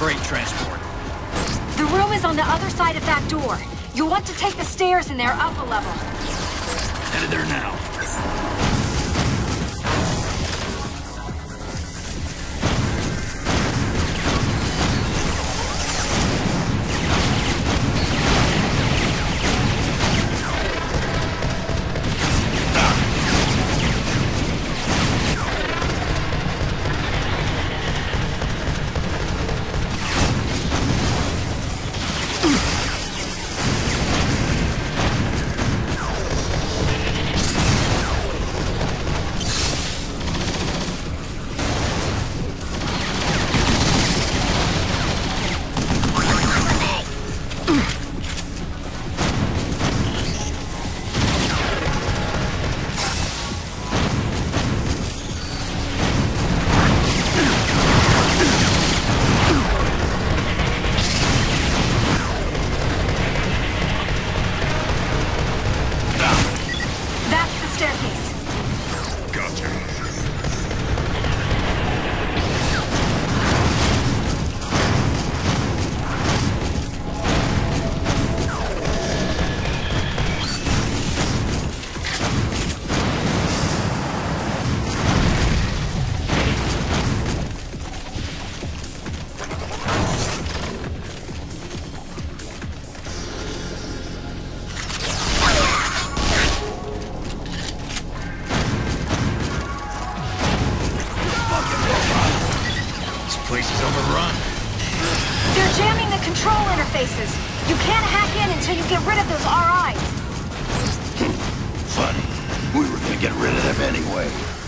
Freight transport? The room is on the other side of that door. You'll want to take the stairs in there up a level. Headed there now. Overrun. They're jamming the control interfaces. You can't hack in until you get rid of those RIs. Funny. We were gonna get rid of them anyway.